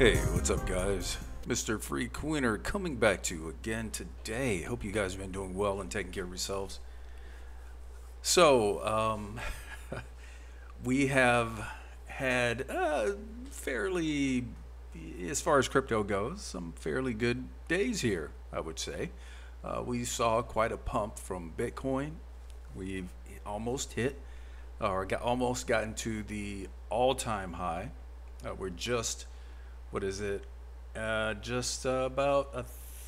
Hey, what's up, guys? Mr. Freecoiner coming back to you again today. Hope you guys have been doing well and taking care of yourselves. So, um, we have had uh, fairly, as far as crypto goes, some fairly good days here, I would say. Uh, we saw quite a pump from Bitcoin. We've almost hit, or got almost gotten to the all-time high. Uh, we're just, what is it? Uh, just uh, about a,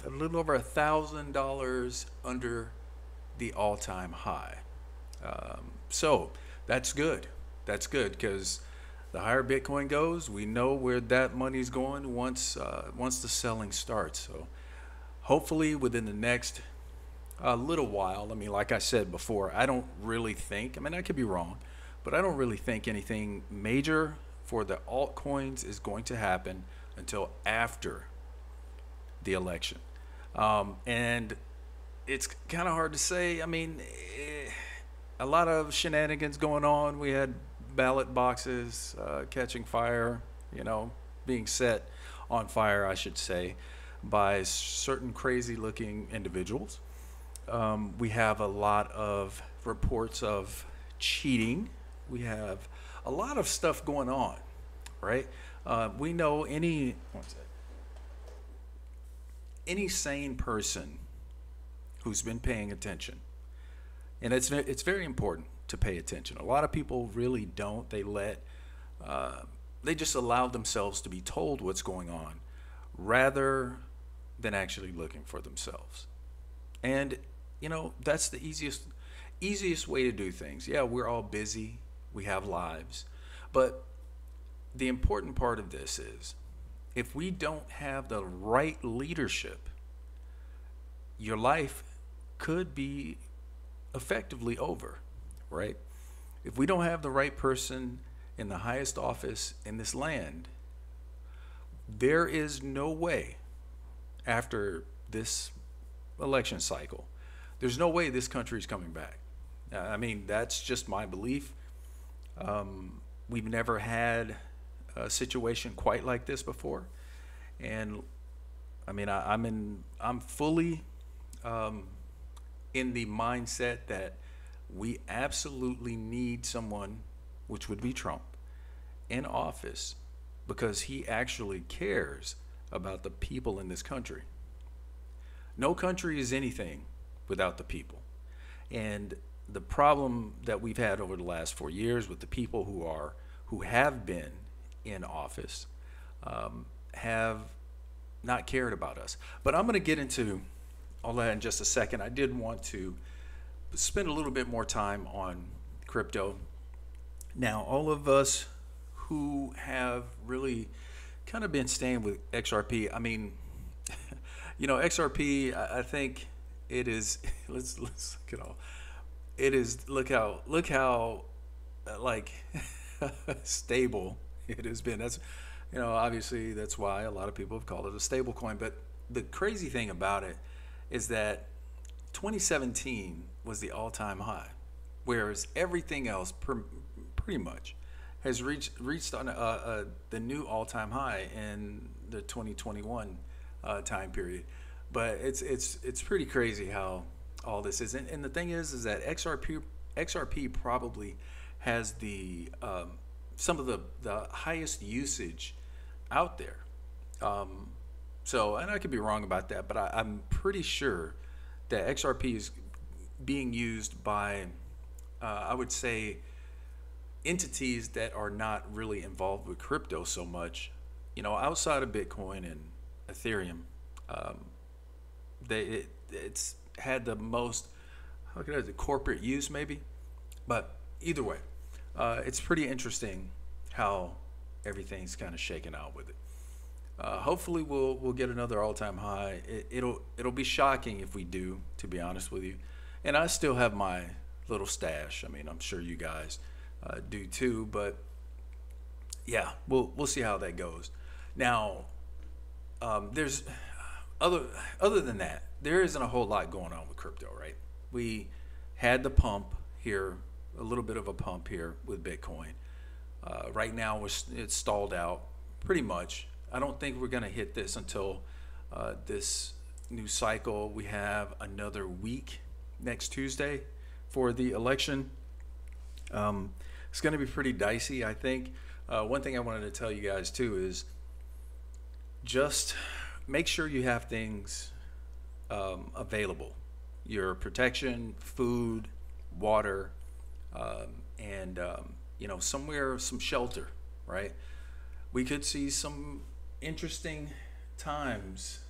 a little over a thousand dollars under the all-time high. Um, so that's good. That's good because the higher Bitcoin goes, we know where that money's going once uh, once the selling starts. So hopefully within the next a little while. I mean, like I said before, I don't really think. I mean, I could be wrong, but I don't really think anything major for the altcoins is going to happen until after the election. Um, and it's kind of hard to say. I mean, eh, a lot of shenanigans going on. We had ballot boxes uh, catching fire, you know, being set on fire, I should say, by certain crazy looking individuals. Um, we have a lot of reports of cheating. We have a lot of stuff going on, right? Uh, we know any any sane person who's been paying attention, and it's it's very important to pay attention. A lot of people really don't. They let uh, they just allow themselves to be told what's going on, rather than actually looking for themselves. And you know that's the easiest easiest way to do things. Yeah, we're all busy. We have lives, but the important part of this is if we don't have the right leadership, your life could be effectively over, right? If we don't have the right person in the highest office in this land, there is no way after this election cycle, there's no way this country is coming back. I mean, that's just my belief. Um, we've never had a situation quite like this before, and I mean, I, I'm in, I'm fully um, in the mindset that we absolutely need someone, which would be Trump, in office because he actually cares about the people in this country. No country is anything without the people. And the problem that we've had over the last four years with the people who are who have been in office um, have not cared about us. But I'm going to get into all that in just a second. I did want to spend a little bit more time on crypto. Now, all of us who have really kind of been staying with XRP, I mean, you know, XRP, I think it is. Let's let's look at all. It is. Look how look how uh, like stable it has been. That's you know obviously that's why a lot of people have called it a stable coin. But the crazy thing about it is that 2017 was the all-time high, whereas everything else per, pretty much has reached reached on uh, uh, the new all-time high in the 2021 uh, time period. But it's it's it's pretty crazy how all this is. And, and the thing is, is that XRP XRP probably has the um, some of the the highest usage out there. Um, so, and I could be wrong about that, but I, I'm pretty sure that XRP is being used by, uh, I would say, entities that are not really involved with crypto so much. You know, outside of Bitcoin and Ethereum, um, they it, it's had the most how can I say corporate use maybe, but either way, uh, it's pretty interesting how everything's kind of shaken out with it. Uh, hopefully, we'll we'll get another all-time high. It, it'll it'll be shocking if we do, to be honest with you. And I still have my little stash. I mean, I'm sure you guys uh, do too. But yeah, we'll we'll see how that goes. Now, um, there's other other than that, there isn't a whole lot going on with crypto, right? We had the pump here, a little bit of a pump here with Bitcoin. Uh, right now, it's, stalled out pretty much. I don't think we're going to hit this until uh, this new cycle. We have another week next Tuesday for the election. Um, it's going to be pretty dicey, I think. Uh, one thing I wanted to tell you guys too is just make sure you have things um, available your protection, food, water, um, and um, you know somewhere some shelter, right? We could see some interesting times.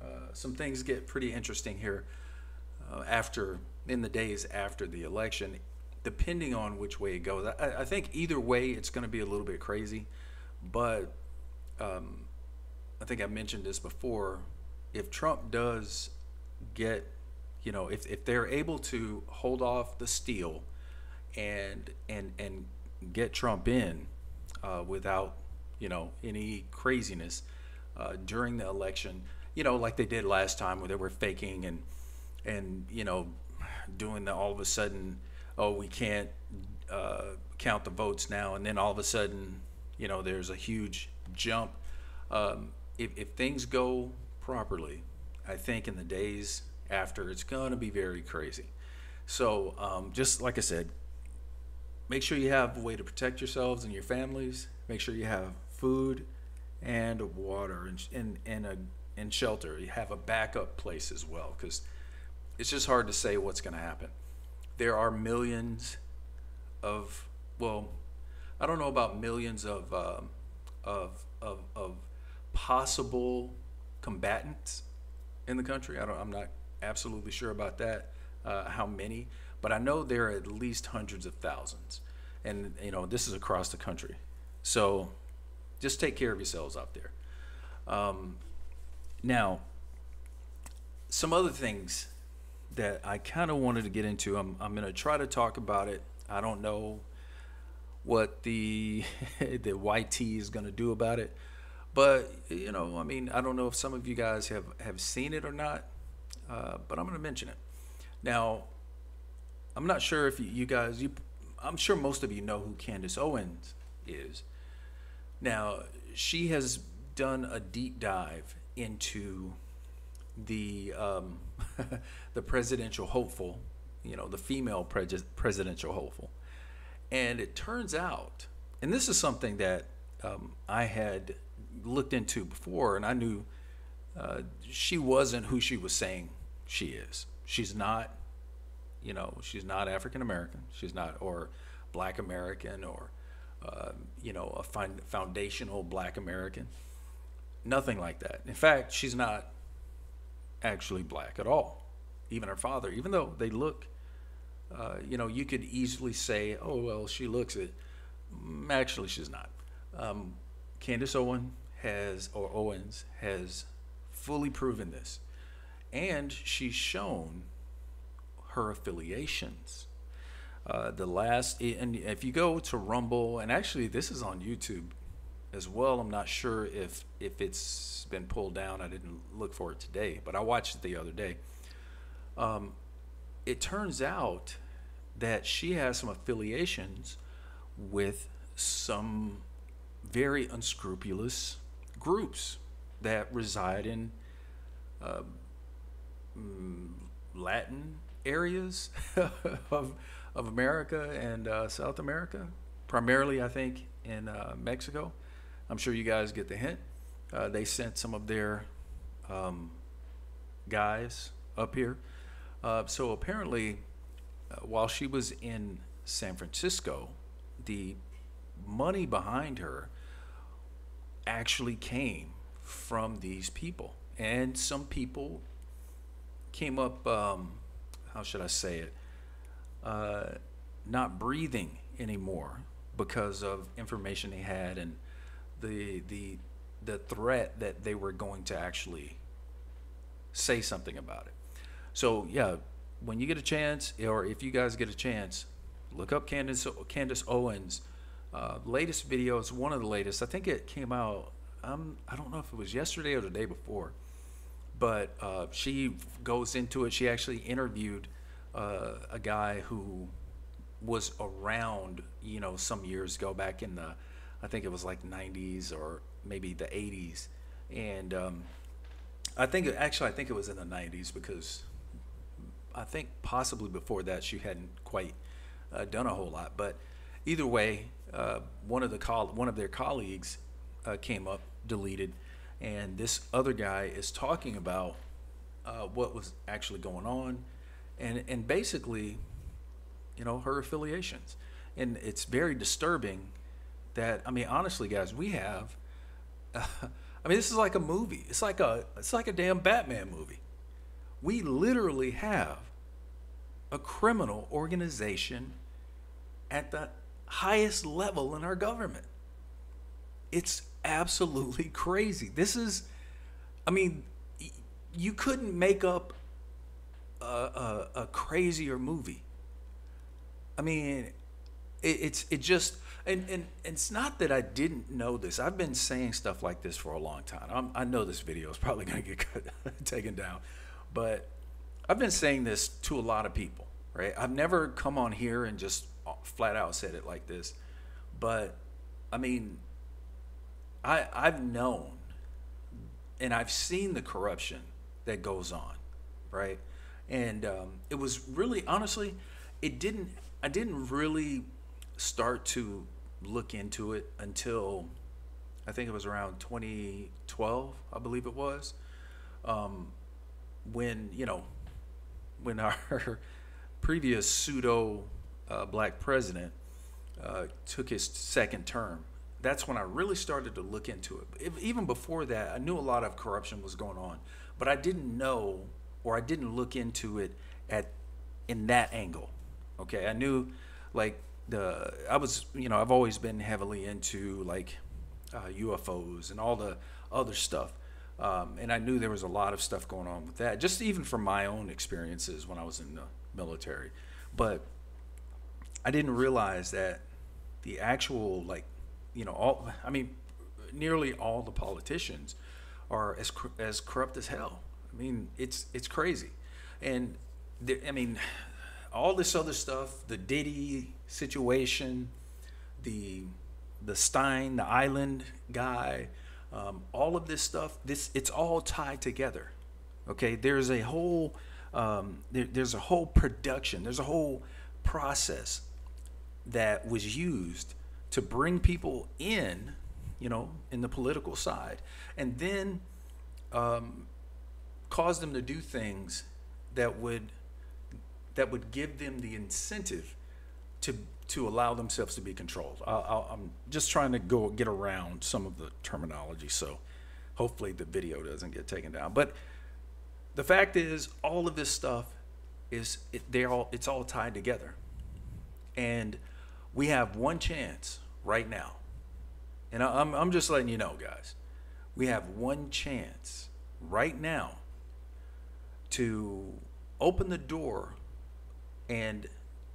Uh, some things get pretty interesting here uh, after in the days after the election, depending on which way it goes. I, I think either way it's going to be a little bit crazy, but um, I think I mentioned this before. If Trump does get, you know, if, if they're able to hold off the steal and and and get Trump in uh, without, you know, any craziness uh, during the election, you know, like they did last time where they were faking and and you know doing the all of a sudden, oh, we can't uh, count the votes now, and then all of a sudden, you know, there's a huge jump. Um, if, if things go properly, I think in the days after, it's going to be very crazy. So, um, just like I said, make sure you have a way to protect yourselves and your families. Make sure you have food and water and and and, a, and shelter. You have a backup place as well because it's just hard to say what's going to happen. There are millions of well, I don't know about millions of um, of, of of possible combatants in the country. I don't, I'm not absolutely sure about that, uh, how many, but I know there are at least hundreds of thousands. And, you know, this is across the country. So just take care of yourselves out there. Um, now, some other things that I kind of wanted to get into, I'm, I'm going to try to talk about it. I don't know what the the YT is going to do about it. But you know, I mean, I don't know if some of you guys have have seen it or not, uh, but I'm going to mention it. Now, I'm not sure if you guys, you, I'm sure most of you know who Candace Owens is. Now, she has done a deep dive into the um, the presidential hopeful, you know, the female pre- presidential hopeful, and it turns out, and this is something that um, I had looked into before, and I knew uh, she wasn't who she was saying she is. She's not, you know, she's not African American. She's not, or Black American, or uh, you know, a foundational Black American. Nothing like that. In fact, she's not actually black at all. Even her father, even though they look, uh, you know, you could easily say, oh well, she looks it. Mm, actually, she's not. Um, Candace Owen has, or Owens has fully proven this. And she's shown her affiliations. Uh, the last, and if you go to Rumble, and actually this is on YouTube as well. I'm not sure if if it's been pulled down. I didn't look for it today, but I watched it the other day. Um, it turns out that she has some affiliations with some very unscrupulous groups that reside in uh, Latin areas of, of America and uh, South America, primarily, I think, in uh, Mexico. I'm sure you guys get the hint. Uh, they sent some of their um, guys up here. Uh, so apparently, uh, while she was in San Francisco, the money behind her actually came from these people. And some people came up, um, how should I say it, uh, not breathing anymore because of information they had and the, the, the threat that they were going to actually say something about it. So, yeah, when you get a chance, or if you guys get a chance, look up Candace, Candace Owens' uh, latest video. It's one of the latest. I think it came out um, I don't know if it was yesterday or the day before, but uh, she goes into it. She actually interviewed uh, a guy who was around, you know, some years ago back in the, I think it was like 90s or maybe the 80s, and um, I think actually I think it was in the 90s because I think possibly before that she hadn't quite uh, done a whole lot. But either way, uh, one of the coll- one of their colleagues uh, came up, deleted, and this other guy is talking about uh, what was actually going on, and and basically, you know, her affiliations, and it's very disturbing. That I mean, honestly, guys, we have. I mean, this is like a movie. It's like a it's like a damn Batman movie. We literally have a criminal organization at the highest level in our government. It's absolutely crazy. This is, I mean, you couldn't make up a, a, a crazier movie. I mean, it, it's it just and, and, and it's not that I didn't know this. I've been saying stuff like this for a long time. I'm, i know this video is probably going to get cut, taken down, but I've been saying this to a lot of people. Right? I've never come on here and just flat out said it like this, but I mean, I I've known and I've seen the corruption that goes on, right? And um, it was really honestly, it didn't. I didn't really start to look into it until I think it was around 2012, I believe it was, um, when you know, when our previous pseudo uh, black president uh, took his second term. That's when I really started to look into it. If, even before that, I knew a lot of corruption was going on, but I didn't know or I didn't look into it at in that angle. Okay, I knew like the I was you know I've always been heavily into like uh, UFOs and all the other stuff. Um, and I knew there was a lot of stuff going on with that, just even from my own experiences when I was in the military. But I didn't realize that the actual like, you know, all I mean, nearly all the politicians are as as corrupt as hell. I mean, it's it's crazy, and the, I mean, all this other stuff, the Diddy situation, the Epstein, the island guy, um, all of this stuff, this it's all tied together. Okay, there's a whole um, there, there's a whole production, there's a whole process that was used to bring people in, you know, in the political side, and then um, cause them to do things that would that would give them the incentive to to allow themselves to be controlled. I, am just trying to go get around some of the terminology, so hopefully the video doesn't get taken down. But the fact is, all of this stuff is it, they're all it's all tied together, and we have one chance right now, and I, I'm I'm just letting you know, guys, we have one chance right now to open the door and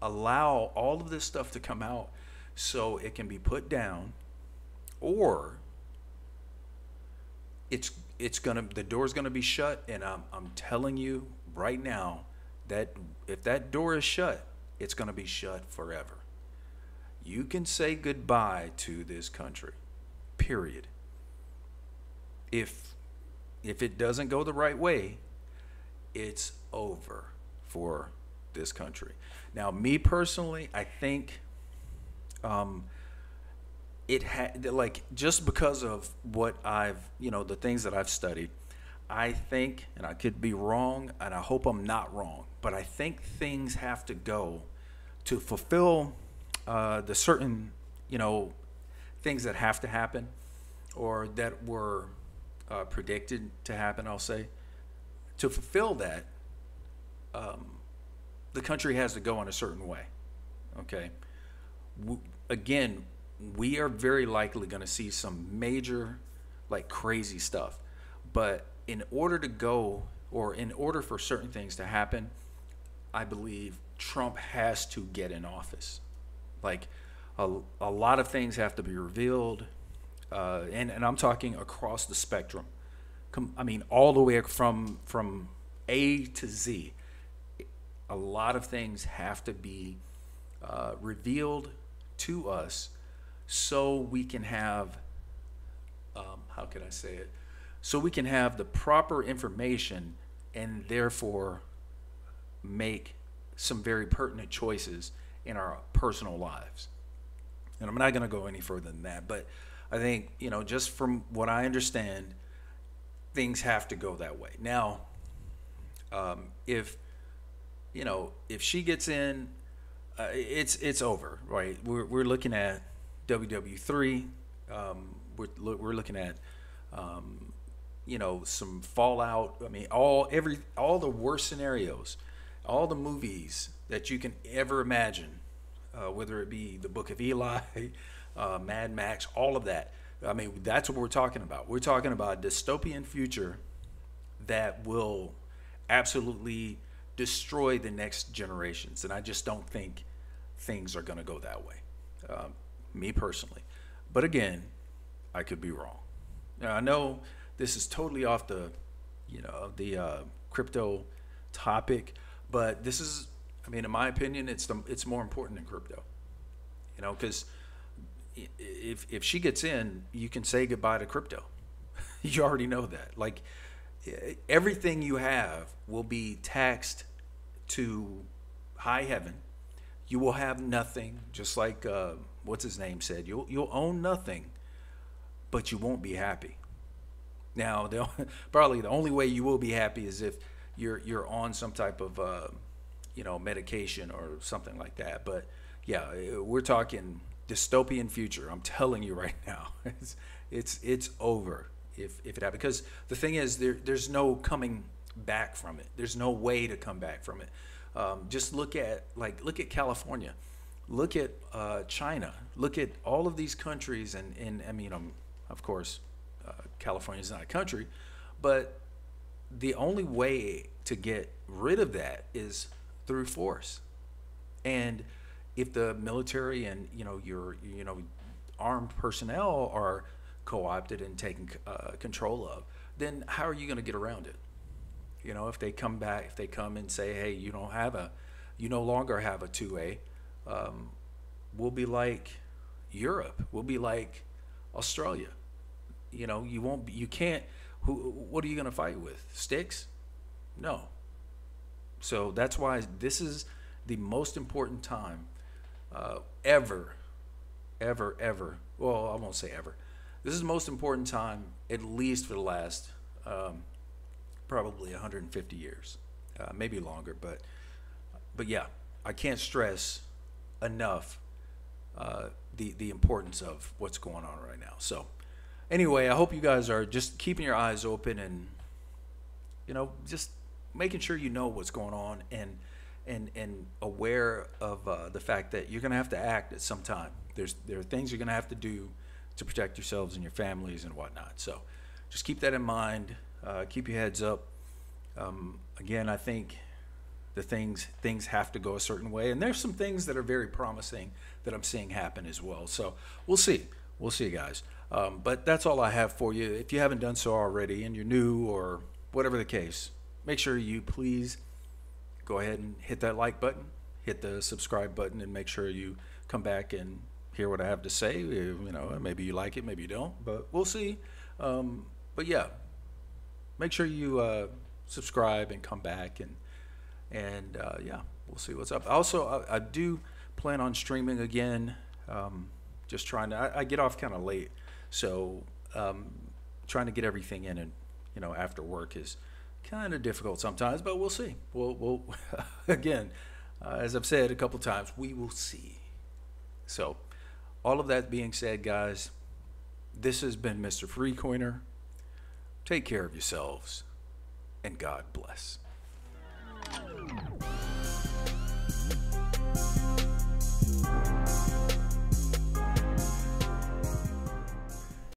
allow all of this stuff to come out so it can be put down or it's it's gonna the door's gonna be shut. And I'm, I'm telling you right now that if that door is shut it's gonna be shut forever you can say goodbye to this country period if if it doesn't go the right way it's over for this country. Now, me personally, I think um, it had like just because of what I've you know the things that I've studied. I think, and I could be wrong, and I hope I'm not wrong, but I think things have to go to fulfill uh, the certain, you know, things that have to happen or that were uh, predicted to happen, I'll say. To fulfill that, um, the country has to go in a certain way. Okay. W- again, we are very likely going to see some major, like crazy stuff. But in order to go, or in order for certain things to happen, I believe Trump has to get in office. Like a, a lot of things have to be revealed. Uh, and, and I'm talking across the spectrum. Com- I mean, all the way from, from A to Z a lot of things have to be uh, revealed to us so we can have um, how can I say it? So we can have the proper information and therefore make some very pertinent choices in our personal lives. And I'm not going to go any further than that, but I think, you know, just from what I understand, things have to go that way. Now, um, if, you know, if she gets in, uh, it's it's over, right? We're, we're looking at WW3. Um, we're, we're looking at, um, you know, some fallout. I mean, all every all the worst scenarios, all the movies that you can ever imagine, uh, whether it be the Book of Eli, uh, Mad Max, all of that. I mean, that's what we're talking about. We're talking about a dystopian future that will absolutely destroy the next generations. And I just don't think things are going to go that way, um, me personally. But again, I could be wrong. Now, I know this is totally off the, you know, the uh, crypto topic, but this is, I mean, in my opinion, it's the, it's more important than crypto. You know, because if if she gets in, you can say goodbye to crypto. you already know that. Like everything you have will be taxed to high heaven. You will have nothing, just like uh, what's his name said. You'll you'll own nothing, but you won't be happy. Now, the, probably the only way you will be happy is if you're you're on some type of uh, you know medication or something like that. But yeah, we're talking dystopian future. I'm telling you right now, it's it's it's over if if it happens. Because the thing is, there there's no coming back from it. There's no way to come back from it. Um, just look at like look at California, look at uh, China, look at all of these countries, and and I mean, um, of course, uh, California is not a country, but the only way to get rid of that is through force, and if the military and you know your you know armed personnel are co-opted and taken uh, control of, then how are you going to get around it? You know, if they come back, if they come and say, "Hey, you don't have a, you no longer have a two A," um, we'll be like Europe. We'll be like Australia. You know, you won't. Be, you can't. Who? What are you going to fight with? Sticks? No. So that's why this is the most important time uh, ever, ever, ever. Well, I won't say ever. This is the most important time, at least for the last um, probably 150 years, uh, maybe longer. But, but yeah, I can't stress enough uh, the the importance of what's going on right now. So, anyway, I hope you guys are just keeping your eyes open and, you know, just making sure you know what's going on and and and aware of uh, the fact that you're going to have to act at some time. There's there are things you're going to have to do to protect yourselves and your families and whatnot. So just keep that in mind. Uh, keep your heads up. Um, again, I think the things things have to go a certain way, and there's some things that are very promising that I'm seeing happen as well. So we'll see. We'll see, guys. Um, but that's all I have for you. If you haven't done so already, and you're new or whatever the case, make sure you please go ahead and hit that like button, hit the subscribe button, and make sure you come back and hear what I have to say. You know, maybe you like it, maybe you don't, but we'll see. Um, but yeah, make sure you uh, subscribe and come back and and uh, yeah, we'll see what's up. Also, I, I do plan on streaming again. Um, just trying to. I, I get off kind of late, so um, trying to get everything in and you know after work is kind of difficult sometimes, but we'll see. We'll, we'll again, uh, as I've said a couple times, we will see. So, all of that being said, guys, this has been Mr. Free Coiner. Take care of yourselves, and God bless.